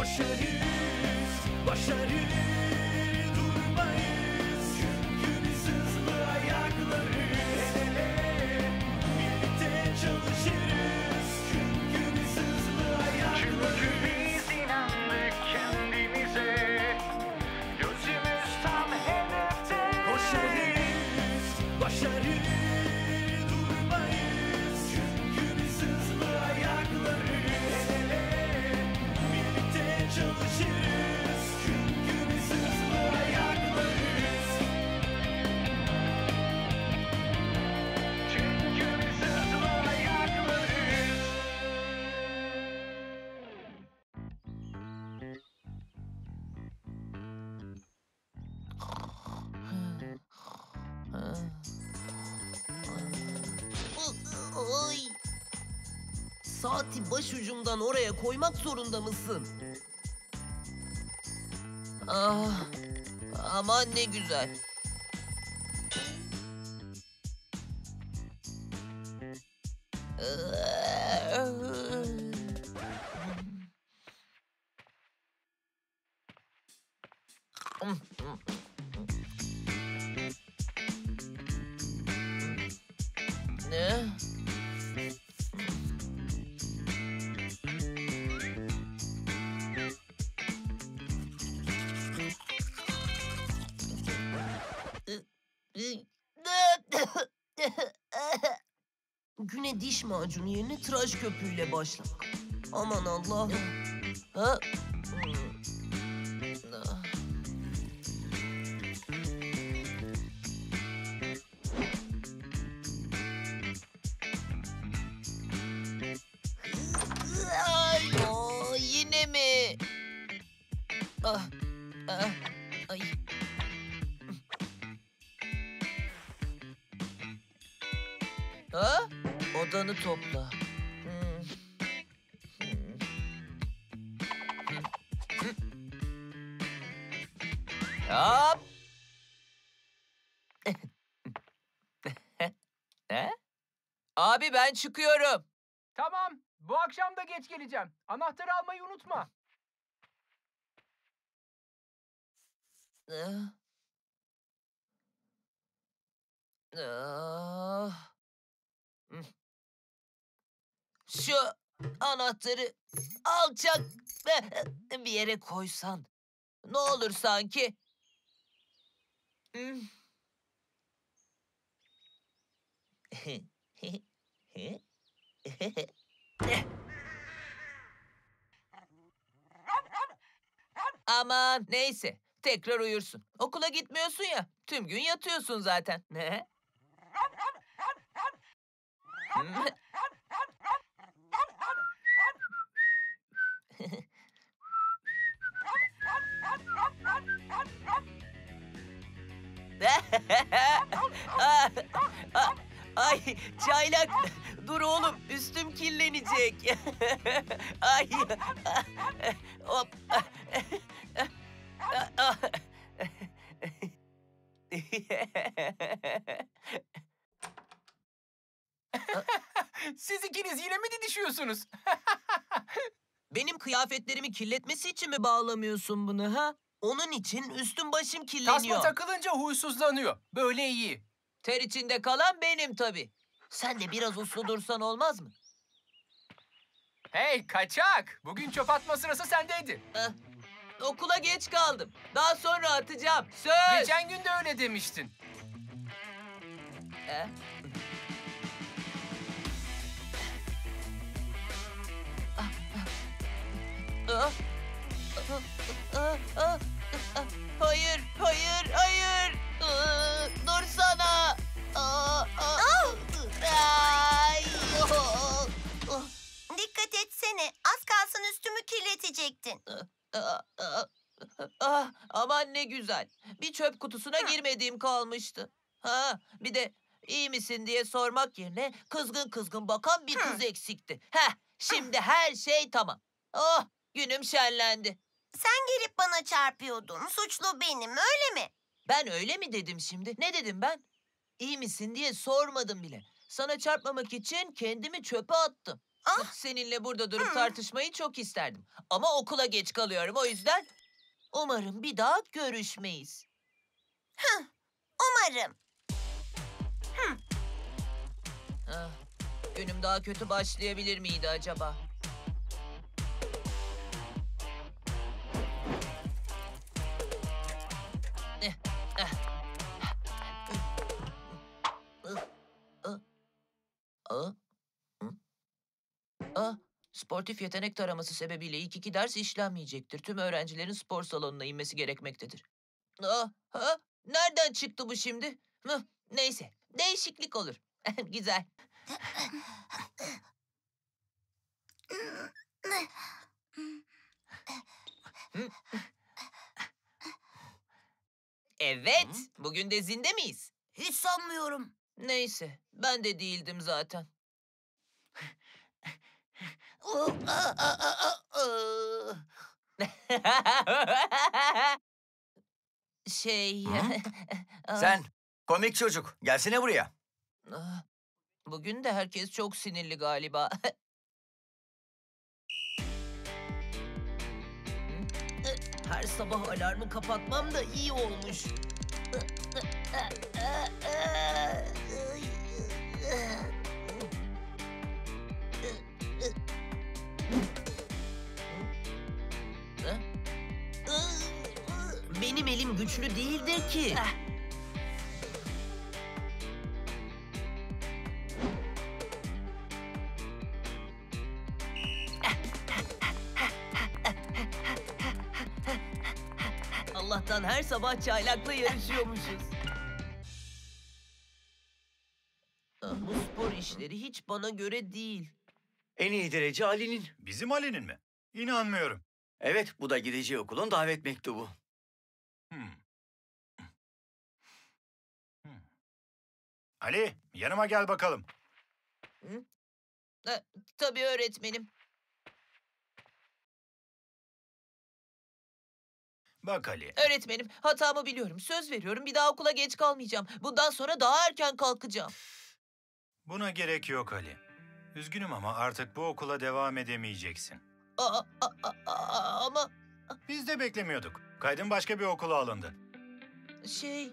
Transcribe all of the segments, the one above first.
Koşarız, başarı Saati başucumdan oraya koymak zorunda mısın? Ah, aman ne güzel. Ne? Macunu yerine tıraş köpüğüyle başlamak. Aman Allah'ım. Ha? Odanı topla. Hop. Abi ben çıkıyorum. Tamam. Bu akşam da geç geleceğim. Anahtarı almayı unutma. Ah. Ah. Şu anahtarı alçak bir yere koysan. Ne olur sanki. Hmm. Aman neyse. Tekrar uyursun. Okula gitmiyorsun ya. Tüm gün yatıyorsun zaten. Ne? Ay çaylak dur oğlum üstüm kirlenecek. Ay. Hop. Siz ikiniz yine mi didişiyorsunuz? Benim kıyafetlerimi kirletmesi için mi bağlamıyorsun bunu ha? Onun için üstüm başım kirleniyor. Tasma takılınca huysuzlanıyor. Böyle iyi. Ter içinde kalan benim tabii. Sen de biraz uslu dursan olmaz mı? Hey kaçak! Bugün çöp atma sırası sendeydi. Eh, okula geç kaldım. Daha sonra atacağım. Söz. Geçen gün de öyle demiştin. Eh? Ah, ah, ah, ah, ah, Hayır, hayır, hayır. Ah, Dursana. Ah, ah. Dikkat etsene. Az kalsın üstümü kirletecektin. Ah, ah, ah, aman ne güzel. Bir çöp kutusuna girmediğim kalmıştı. Ha, bir de iyi misin diye sormak yerine kızgın kızgın bakan bir kız eksikti. Heh, şimdi her şey tamam. Oh, günüm şenlendi. Sen gelip bana çarpıyordun. Suçlu benim öyle mi? Ben öyle mi dedim şimdi? Ne dedim ben? İyi misin diye sormadım bile. Sana çarpmamak için kendimi çöpe attım. Ah. Seninle burada durup Hı. tartışmayı çok isterdim. Ama okula geç kalıyorum o yüzden umarım bir daha görüşmeyiz. Umarım. Ah, günüm daha kötü başlayabilir miydi acaba? Sportif yetenek taraması sebebiyle ilk iki ders işlenmeyecektir. Tüm öğrencilerin spor salonuna inmesi gerekmektedir. Ah, ha? Nereden çıktı bu şimdi? Hıh, Neyse, değişiklik olur. Güzel. Evet, bugün de zinde miyiz? Hiç sanmıyorum. Neyse, ben de değildim zaten. şey... ah, Sen komik çocuk. Gelsene buraya. ah, Bugün de herkes çok sinirli galiba. Her sabah alarmı kapatmam da iyi olmuş. Elim güçlü değildir ki. Allah'tan her sabah çaylakla yarışıyormuşuz. Ah, Bu spor işleri hiç bana göre değil. En iyi derece Ali'nin. Bizim Ali'nin mi? İnanmıyorum. Evet bu da gideceği okulun davet mektubu. Ali, yanıma gel bakalım. Tabii öğretmenim. Bak Ali, Öğretmenim hatamı biliyorum. Söz veriyorum bir daha okula geç kalmayacağım. Bundan sonra daha erken kalkacağım. buna gerek yok Ali. Üzgünüm ama artık bu okula devam edemeyeceksin. Aa, a- a- a- ama Biz de beklemiyorduk. Kaydın başka bir okula alındı. şey e,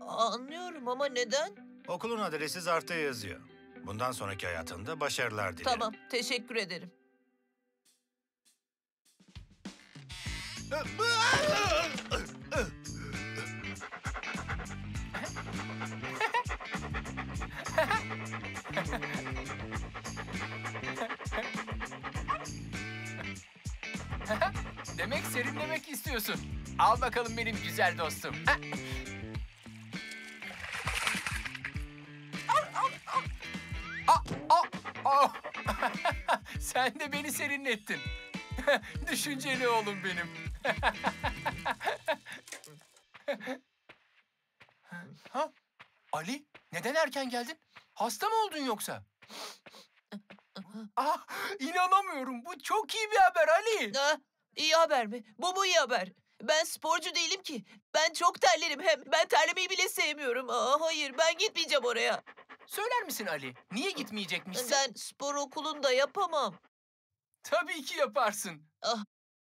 anlıyorum ama neden? Okulun adresi zarfta yazıyor. Bundan sonraki hayatında başarılar dilerim. Tamam teşekkür ederim. Demek serinlemek istiyorsun. Al bakalım benim güzel dostum. Sen de beni serinlettin. Düşünceli oğlum benim. ha? Ali, neden erken geldin? Hasta mı oldun yoksa? Ah, inanamıyorum. Bu çok iyi bir haber Ali. Ah, iyi haber mi? Bu mu iyi haber? Ben sporcu değilim ki. Ben çok terlerim hem. Ben terlemeyi bile sevmiyorum. Aa, hayır ben gitmeyeceğim oraya. Söyler misin Ali? Niye gitmeyecekmişsin? Ben spor okulunda yapamam. Tabii ki yaparsın.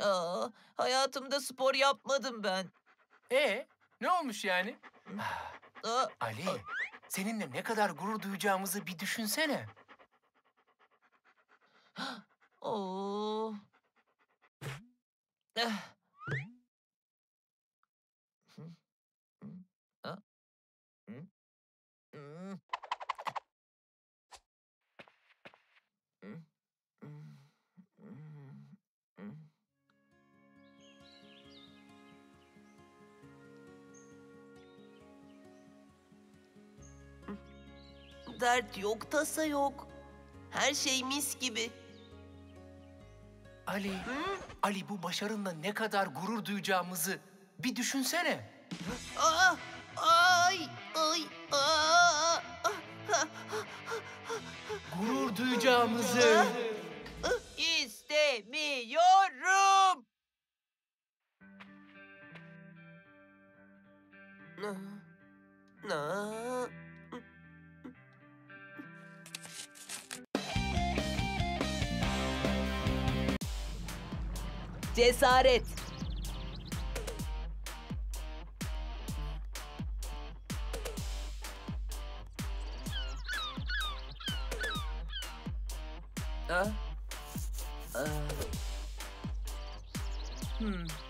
Aa, hayatımda spor yapmadım ben. E ne olmuş yani? Aa, Ali, seninle ne kadar gurur duyacağımızı bir düşünsene. oo. Ah. Dert yok, tasa yok. Her şey mis gibi. Ali, Ali bu başarınla ne kadar gurur duyacağımızı bir düşünsene. Aa, ay, ay, aa, Gurur duyacağımızı. İstemiyorum. Na, Cesaret. Ah. Ah. Hmm.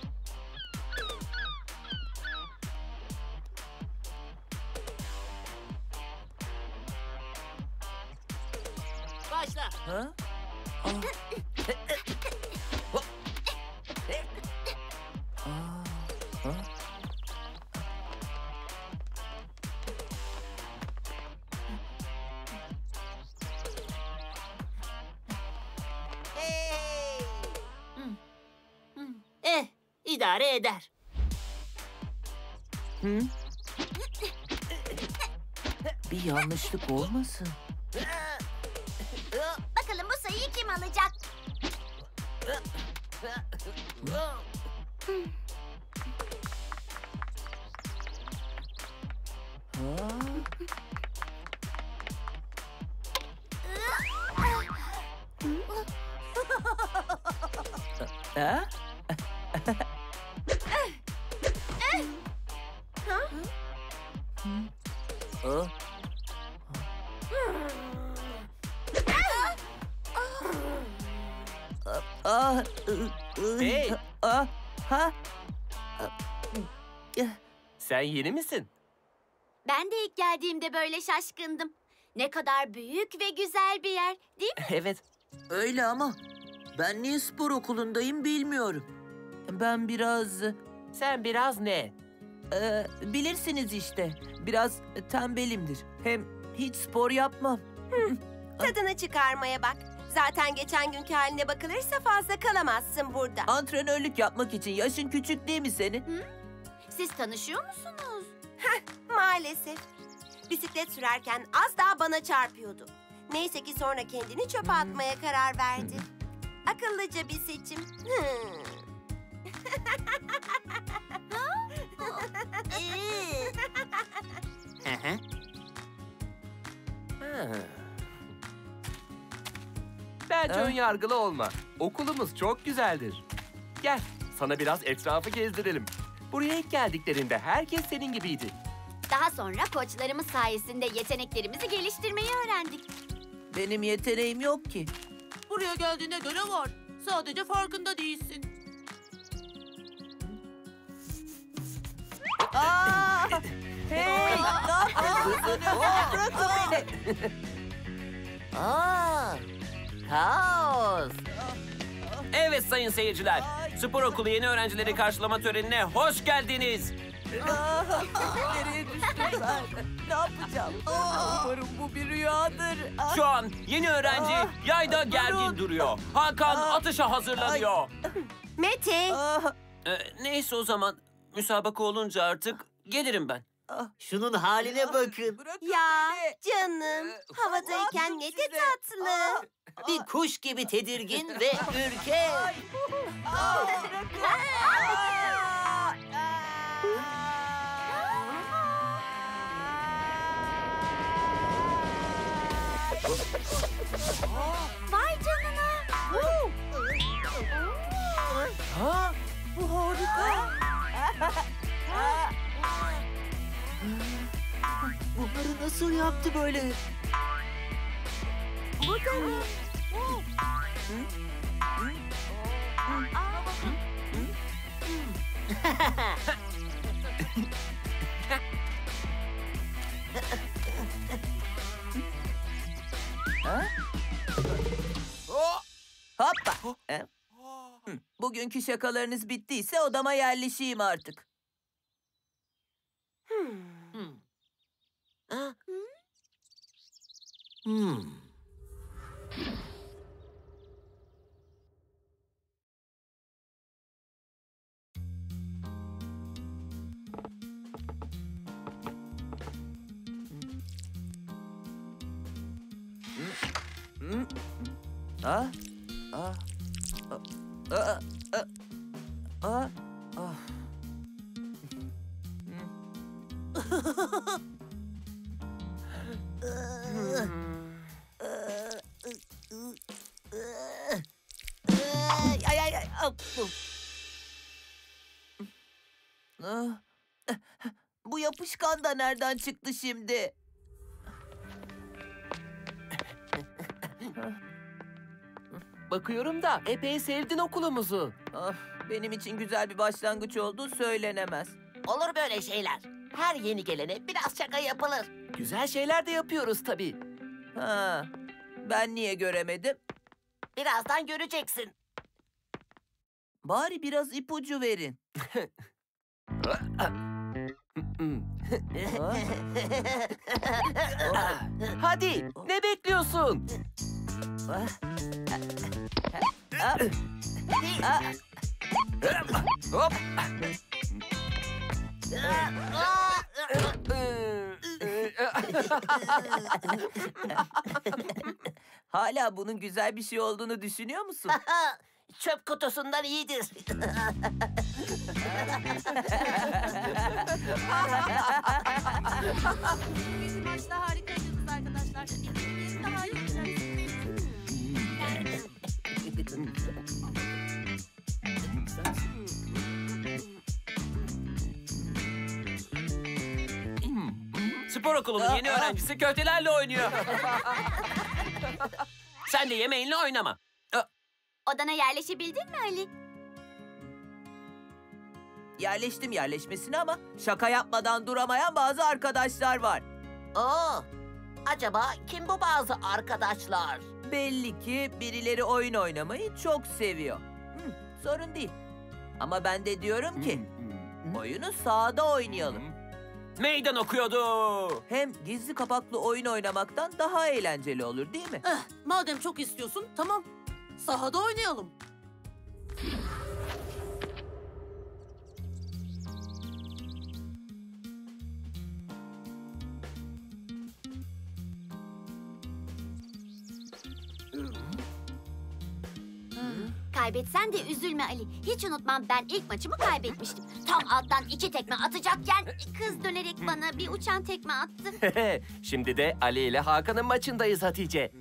İdare eder. Hı? Bir yanlışlık olmasın. Bakalım bu sayıyı kim alacak? Ha? Ha? Ah, Hey! ah, ha? Sen yeni misin? Ben de ilk geldiğimde böyle şaşkındım. Ne kadar büyük ve güzel bir yer, değil mi? Evet. Öyle ama ben niye spor okulundayım bilmiyorum. Ben biraz Sen biraz ne? E, bilirsiniz işte biraz tembelimdir. Hem hiç spor yapmam. Tadını çıkarmaya bak. Zaten geçen günkü haline bakılırsa fazla kalamazsın burada. Antrenörlük yapmak için yaşın küçük değil mi senin? Siz tanışıyor musunuz? Heh, maalesef. Bisiklet sürerken az daha bana çarpıyordu. Neyse ki sonra kendini çöpe atmaya karar verdi. Akıllıca bir seçim. Hmm. Hı hı. Ha. Bence Ha? ön yargılı olma. Okulumuz çok güzeldir. Gel, sana biraz etrafı gezdirelim. Buraya ilk geldiklerinde herkes senin gibiydi. Daha sonra koçlarımız sayesinde yeteneklerimizi geliştirmeyi öğrendik. Benim yeteneğim yok ki. Buraya geldiğine göre var. Sadece farkında değilsin. Aa! Hey! ne yapıyorsun? Bırakın beni. Aa, kaos. Evet sayın seyirciler, spor okulu yeni öğrencileri karşılama törenine hoş geldiniz. Aa, Nereye düştüm ben? Ne yapacağım? Umarım bu bir rüyadır. Aa, Şu an yeni öğrenci Ah, yayda gergin duruyor. Hakan atışa hazırlanıyor. Mete, aa, Ee, neyse o zaman müsabaka olunca artık gelirim ben. Şunun haline bakın. Bırakın ya canım. Havadayken ne de tatlı. Bir kuş gibi tedirgin ve bırakın. Vay canına. Ha, bu harika. Bunları nasıl yaptı böyle? Bu da ne? Hoppa. Bugünkü şakalarınız bittiyse odama yerleşeyim artık. Hmm. Ha? Hmm. Ah, ah, ah, ah, ah, ah, yapışkan da nereden çıktı şimdi? Bakıyorum da epey sevdin okulumuzu. Ah, benim için güzel bir başlangıç olduğu söylenemez. Olur böyle şeyler. Her yeni gelene biraz şaka yapılır. Güzel şeyler de yapıyoruz tabii. Ha, ben niye göremedim? Birazdan göreceksin. Bari biraz ipucu verin. Hadi ne bekliyorsun? Hop. Hala bunun güzel bir şey olduğunu düşünüyor musun? Çöp kutusundan iyidir. Bugünkü maçta harikaydınız arkadaşlar. Spor okulunun yeni öğrencisi köftelerle oynuyor. Sen de yemeğinle oynama. Odana yerleşebildin mi Ali? Yerleştim yerleşmesine ama şaka yapmadan duramayan bazı arkadaşlar var. Oo, acaba kim bu bazı arkadaşlar? Belli ki birileri oyun oynamayı çok seviyor. Hı, sorun değil. Ama ben de diyorum ki oyunu sahada oynayalım. Meydan okuyordu. Hem gizli kapaklı oyun oynamaktan daha eğlenceli olur değil mi? Eh, madem çok istiyorsun tamam. Sahada oynayalım. Kaybetsen de üzülme Ali. Hiç unutmam ben ilk maçımı kaybetmiştim. Tam alttan iki tekme atacakken kız dönerek bana bir uçan tekme attı. Şimdi de Ali ile Hakan'ın maçındayız Hatice.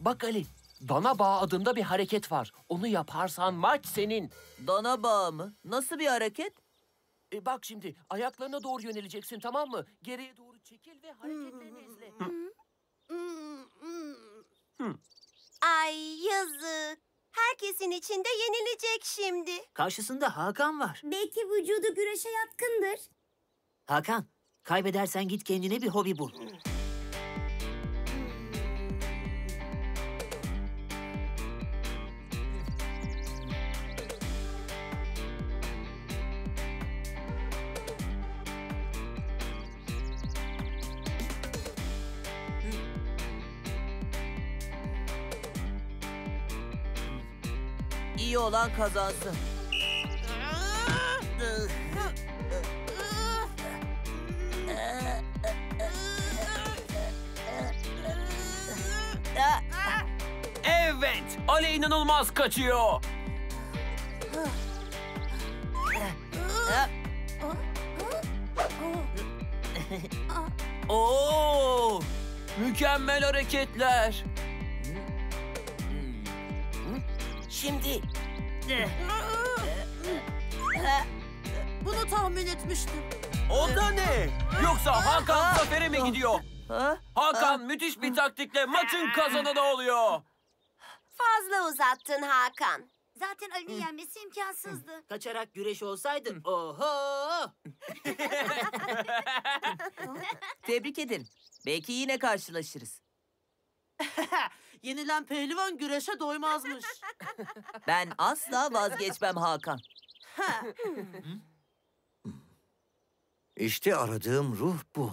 Bak Ali, dana bağı adında bir hareket var. Onu yaparsan maç senin. Dana bağı mı? Nasıl bir hareket? E bak şimdi ayaklarına doğru yöneleceksin tamam mı? Geriye doğru çekil ve hareketlerini izle. Ay yazık. Herkesin içinde yenilecek şimdi. Karşısında Hakan var. Belki vücudu güreşe yatkındır. Hakan, kaybedersen git kendine bir hobi bul. Olan kazansın. Evet, Ali inanılmaz kaçıyor. Oo! Mükemmel hareketler. Şimdi Bunu tahmin etmiştim. O da ne? Yoksa Hakan zafere mi gidiyor? Ha? Hakan müthiş bir taktikle maçın kazananı oluyor. Fazla uzattın Hakan. Zaten Ali'nin yenmesi imkansızdı. Kaçarak güreş olsaydı, oho! Tebrik ederim. Belki yine karşılaşırız. Yenilen pehlivan güreşe doymazmış. Ben asla vazgeçmem Hakan. İşte aradığım ruh bu.